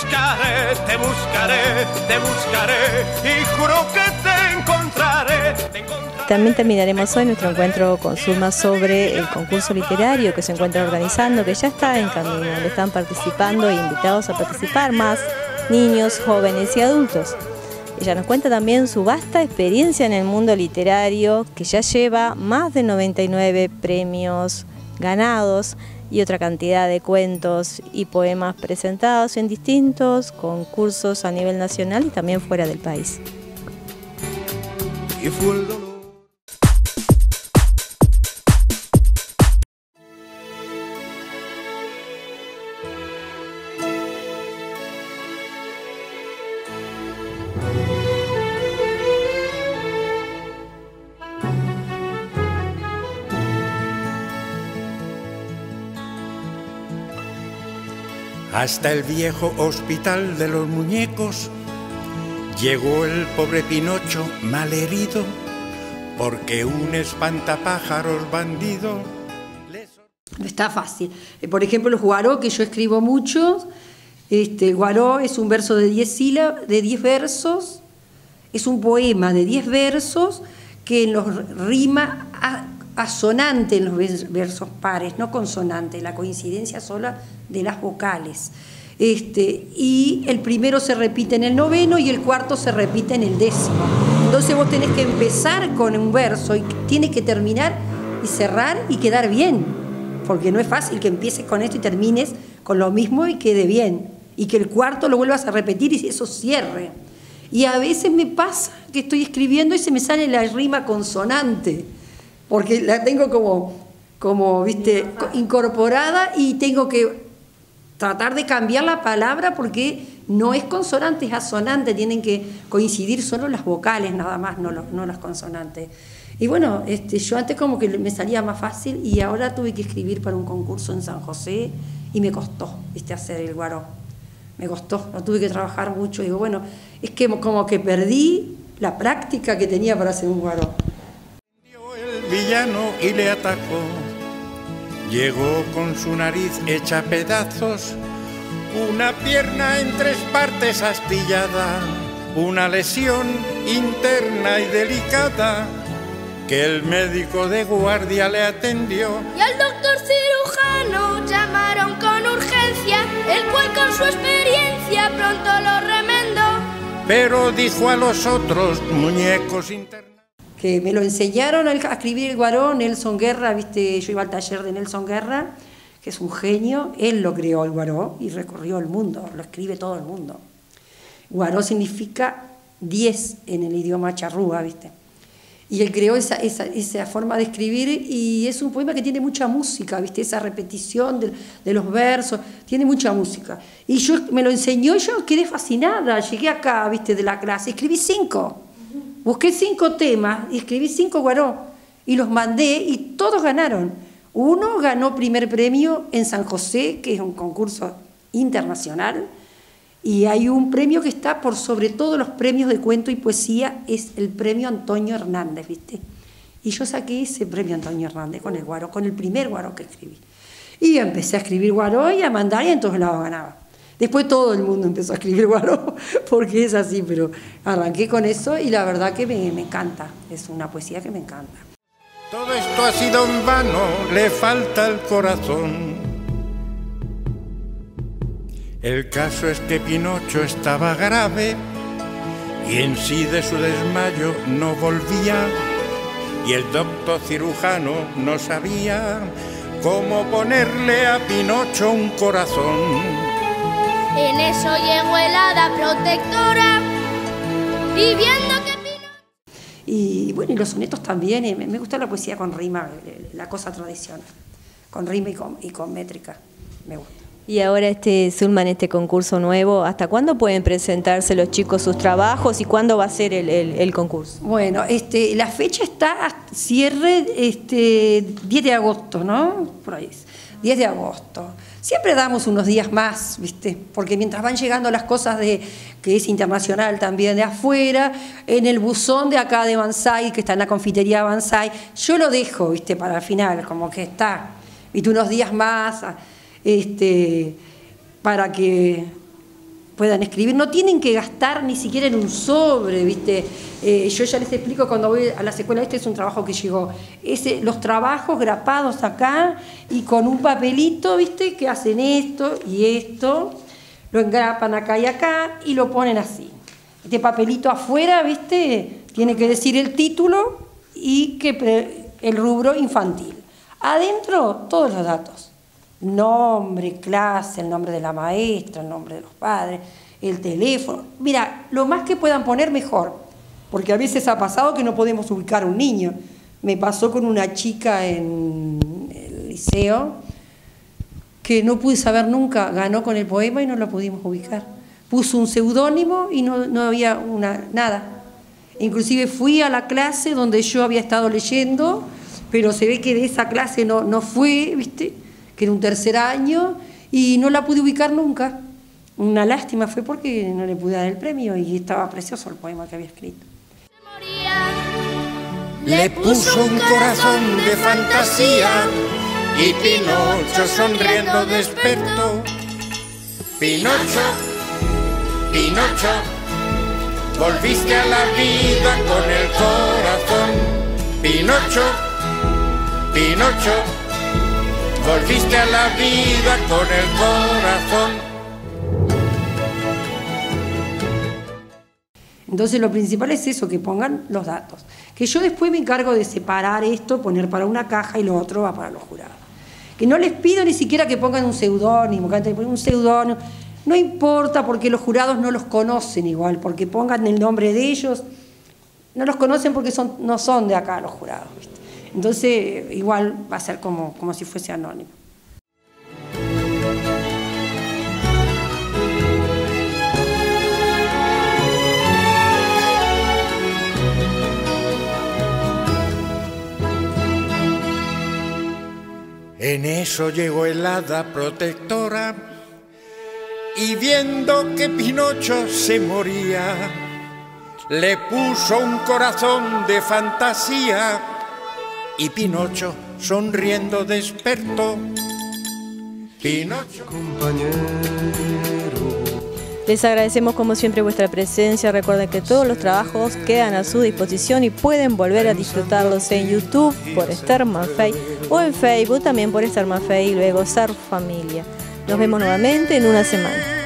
buscaré, te buscaré, te buscaré y juro que te encontraré. También terminaremos hoy nuestro encuentro con Zulma sobre el concurso literario que se encuentra organizando, que ya está en camino, donde están participando e invitados a participar más niños, jóvenes y adultos. Ella nos cuenta también su vasta experiencia en el mundo literario, que ya lleva más de 99 premios ganados y otra cantidad de cuentos y poemas presentados en distintos concursos a nivel nacional y también fuera del país. Hasta el viejo hospital de los muñecos llegó el pobre Pinocho malherido porque un espantapájaros bandido no está fácil. Eh, por ejemplo, los guaró, que yo escribo mucho. Este, guaró es un verso de 10 sílabas, de 10 versos. Es un poema de 10 versos que los rima asonante en los versos pares, no consonante, la coincidencia sola de las vocales. Este, y el primero se repite en el noveno y el cuarto se repite en el décimo. Entonces vos tenés que empezar con un verso y tiene que terminar y cerrar y quedar bien, porque no es fácil que empieces con esto y termines con lo mismo y quede bien, y que el cuarto lo vuelvas a repetir y eso cierre. Y a veces me pasa que estoy escribiendo y se me sale la rima consonante porque la tengo como, como viste, incorporada y tengo que tratar de cambiar la palabra porque no es consonante, es asonante, tienen que coincidir solo las vocales nada más, no, no las consonantes. Y bueno, este, yo antes como que me salía más fácil y ahora tuve que escribir para un concurso en San José y me costó, viste, hacer el guaró. Me costó, no tuve que trabajar mucho. Digo, bueno, es que como que perdí la práctica que tenía para hacer un guaró villano y le atacó. Llegó con su nariz hecha pedazos, una pierna en tres partes astillada, una lesión interna y delicada que el médico de guardia le atendió. Y al doctor cirujano llamaron con urgencia, el cual con su experiencia pronto lo remendó. Pero dijo a los otros muñecos internos que me lo enseñaron a escribir el guarón, Nelson Guerra, viste, yo iba al taller de Nelson Guerra, que es un genio, él lo creó el guaró y recorrió el mundo, lo escribe todo el mundo. Guaró significa 10 en el idioma charrúa, viste. Y él creó esa, esa, esa, forma de escribir y es un poema que tiene mucha música, ¿viste? Esa repetición de, de, los versos, tiene mucha música. Y yo me lo enseñó y yo quedé fascinada. Llegué acá, ¿viste? De la clase, escribí cinco. Busqué cinco temas y escribí cinco guaró y los mandé y todos ganaron. Uno ganó primer premio en San José, que es un concurso internacional, y hay un premio que está por sobre todos los premios de cuento y poesía, es el premio Antonio Hernández, ¿viste? Y yo saqué ese premio Antonio Hernández con el guaro, con el primer guaro que escribí. Y empecé a escribir guaro y a mandar y en todos lados ganaba. Después todo el mundo empezó a escribir guaró, porque es así, pero arranqué con eso y la verdad que me, encanta, es una poesía que me encanta. Todo esto ha sido en vano, le falta el corazón. El caso es que Pinocho estaba grave y en sí de su desmayo no volvía y el doctor cirujano no sabía cómo ponerle a Pinocho un corazón. En eso llegó el hada protectora, y viendo que Y bueno, y los sonetos también, eh, me gusta la poesía con rima, eh, la cosa tradicional, con rima y con, y con métrica, me gusta. Y ahora este Zulma en este concurso nuevo, ¿hasta cuándo pueden presentarse los chicos sus trabajos y cuándo va a ser el, el, concurso? Bueno, este, la fecha está a cierre este, 10 de agosto, ¿no? Por ahí es, 10 de agosto. Siempre damos unos días más, ¿viste? Porque mientras van llegando las cosas de que es internacional también de afuera, en el buzón de acá de Bansai, que está en la confitería Bansai, yo lo dejo, ¿viste? Para el final, como que está, ¿viste? Unos días más, este, para que puedan escribir, no tienen que gastar ni siquiera en un sobre, ¿viste? Eh, yo ya les explico cuando voy a la escuela, este es un trabajo que llegó, ese, los trabajos grapados acá y con un papelito, ¿viste? Que hacen esto y esto, lo engrapan acá y acá y lo ponen así. Este papelito afuera, ¿viste? Tiene que decir el título y que el rubro infantil. Adentro, todos los datos. Nombre, clase, el nombre de la maestra, el nombre de los padres, el teléfono. Mira, lo más que puedan poner, mejor. Porque a veces ha pasado que no podemos ubicar a un niño. Me pasó con una chica en el liceo que no pude saber nunca, ganó con el poema y no lo pudimos ubicar. Puso un seudónimo y no, no había una, nada. Inclusive fui a la clase donde yo había estado leyendo pero se ve que de esa clase no, no fue, ¿viste? Que era un tercer año y no la pude ubicar nunca. Una lástima fue porque no le pude dar el premio y estaba precioso el poema que había escrito. Le puso un corazón de fantasía y Pinocho sonriendo despertó. Pinocho, Pinocho, volviste a la vida con el corazón. Pinocho, Pinocho, volviste a la vida con el corazón. Entonces lo principal es eso, que pongan los datos. Que yo después me encargo de separar esto, poner para una caja y lo otro va para los jurados. Que no les pido ni siquiera que pongan un seudónimo, que un seudónimo. No importa porque los jurados no los conocen igual, porque pongan el nombre de ellos. No los conocen porque no son de acá los jurados. Entonces, igual va a ser como, como si fuese anónimo. En eso llegó el hada protectora y viendo que Pinocho se moría, le puso un corazón de fantasía y Pinocho sonriendo despertó. Pinocho. Compañero. Les agradecemos como siempre vuestra presencia. Recuerden que todos los trabajos quedan a su disposición y pueden volver a disfrutarlos en YouTube por Esther Manfey o en Facebook también por Esther Manfey y luego Ser Familia. Nos vemos nuevamente en una semana.